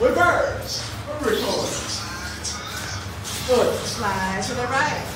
with birds. We're. Good. Slide to the right.